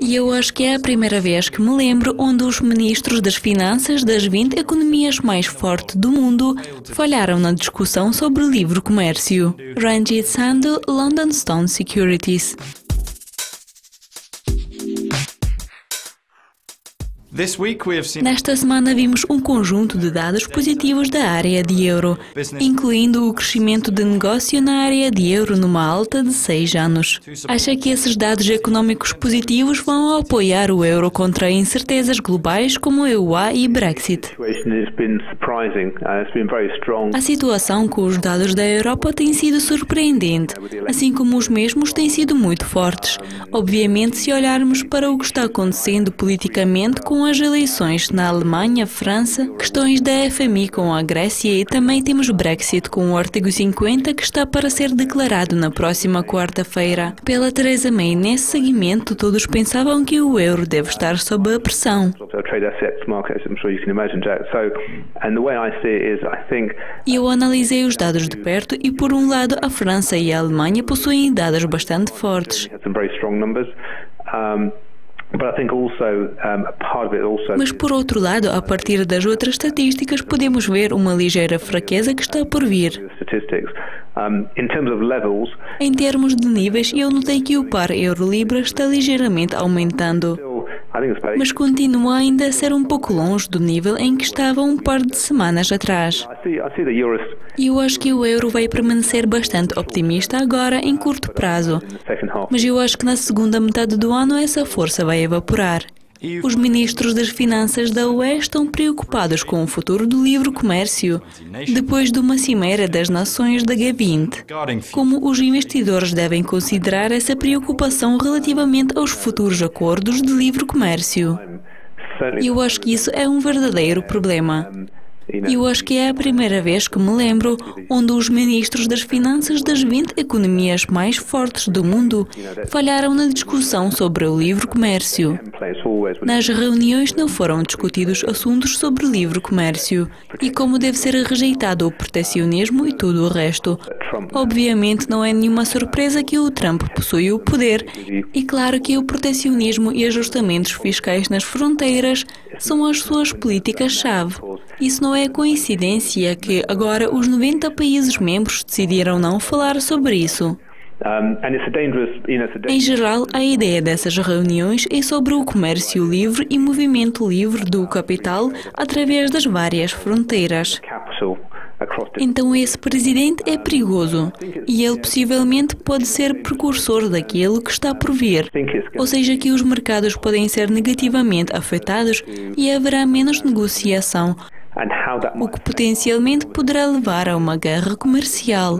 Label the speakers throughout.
Speaker 1: E eu acho que é a primeira vez que me lembro onde os ministros das finanças das 20 economias mais fortes do mundo falharam na discussão sobre livre comércio. Ranjit Sandhu, London Stone Securities. Nesta semana vimos um conjunto de dados positivos da área de euro, incluindo o crescimento de negócio na área de euro numa alta de seis anos. Acha que esses dados econômicos positivos vão apoiar o euro contra incertezas globais como EUA e Brexit? A situação com os dados da Europa tem sido surpreendente, assim como os mesmos têm sido muito fortes. Obviamente, se olharmos para o que está acontecendo politicamente com as eleições na Alemanha, França, questões da FMI com a Grécia e também temos Brexit com o artigo 50 que está para ser declarado na próxima quarta-feira. Pela Theresa May, nesse segmento, todos pensavam que o euro deve estar sob a pressão. E eu analisei os dados de perto e, por um lado, a França e a Alemanha possuem dados bastante fortes. Mas por outro lado, a partir das outras estatísticas, podemos ver uma ligeira fraqueza que está por vir. Em termos de níveis, eu notei que o par euro-libra está ligeiramente aumentando mas continua ainda a ser um pouco longe do nível em que estava um par de semanas atrás. E eu acho que o euro vai permanecer bastante optimista agora em curto prazo, mas eu acho que na segunda metade do ano essa força vai evaporar. Os ministros das Finanças da UE estão preocupados com o futuro do livre comércio, depois de uma cimeira das nações da G20. Como os investidores devem considerar essa preocupação relativamente aos futuros acordos de livre comércio? Eu acho que isso é um verdadeiro problema. Eu acho que é a primeira vez que me lembro onde os ministros das finanças das 20 economias mais fortes do mundo falharam na discussão sobre o livre comércio. Nas reuniões não foram discutidos assuntos sobre livre comércio e como deve ser rejeitado o protecionismo e tudo o resto. Obviamente não é nenhuma surpresa que o Trump possui o poder e claro que o protecionismo e ajustamentos fiscais nas fronteiras são as suas políticas-chave. Isso não é coincidência que agora os 90 países membros decidiram não falar sobre isso. Em geral, a ideia dessas reuniões é sobre o comércio livre e movimento livre do capital através das várias fronteiras. Então esse presidente é perigoso e ele possivelmente pode ser precursor daquilo que está por vir. Ou seja, que os mercados podem ser negativamente afetados e haverá menos negociação, o que potencialmente poderá levar a uma guerra comercial.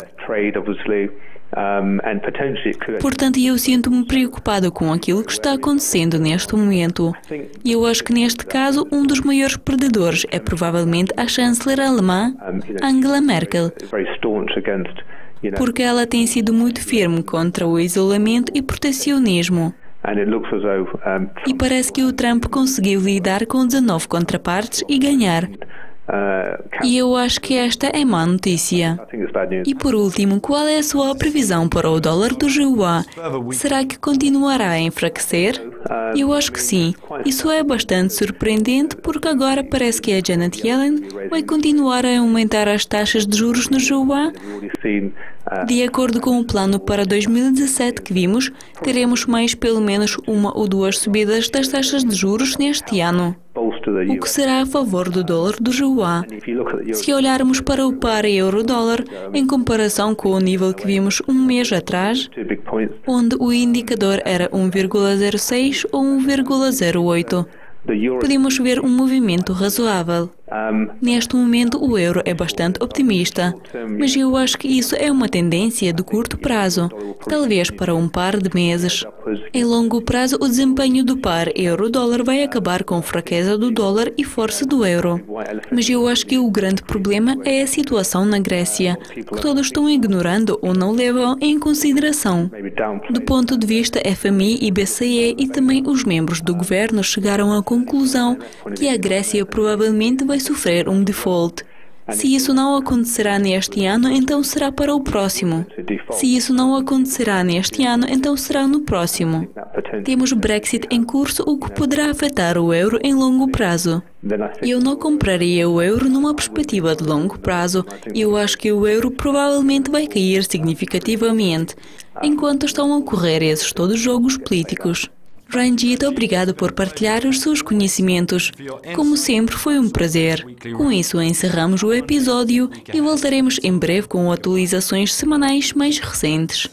Speaker 1: Portanto, eu sinto-me preocupado com aquilo que está acontecendo neste momento. E eu acho que neste caso, um dos maiores perdedores é provavelmente a chanceler alemã Angela Merkel. Porque ela tem sido muito firme contra o isolamento e protecionismo. E parece que o Trump conseguiu lidar com 19 contrapartes e ganhar. E eu acho que esta é má notícia. E por último, qual é a sua previsão para o dólar do Juá? Será que continuará a enfraquecer? Eu acho que sim. Isso é bastante surpreendente porque agora parece que a Janet Yellen vai continuar a aumentar as taxas de juros no Juá. De acordo com o plano para 2017 que vimos, teremos mais pelo menos uma ou duas subidas das taxas de juros neste ano o que será a favor do dólar do juá. Se olharmos para o par euro-dólar em comparação com o nível que vimos um mês atrás, onde o indicador era 1,06 ou 1,08, podemos ver um movimento razoável. Neste momento, o euro é bastante optimista, mas eu acho que isso é uma tendência de curto prazo, talvez para um par de meses. Em longo prazo, o desempenho do par euro-dólar vai acabar com fraqueza do dólar e força do euro. Mas eu acho que o grande problema é a situação na Grécia, que todos estão ignorando ou não levam em consideração. Do ponto de vista FMI e BCE e também os membros do governo chegaram à conclusão que a Grécia provavelmente vai sofrer um default. Se isso não acontecerá neste ano, então será para o próximo. Se isso não acontecerá neste ano, então será no próximo. Temos Brexit em curso, o que poderá afetar o euro em longo prazo. Eu não compraria o euro numa perspectiva de longo prazo. Eu acho que o euro provavelmente vai cair significativamente enquanto estão a ocorrer esses todos jogos políticos. Ranjit, obrigado por partilhar os seus conhecimentos. Como sempre, foi um prazer. Com isso, encerramos o episódio e voltaremos em breve com atualizações semanais mais recentes.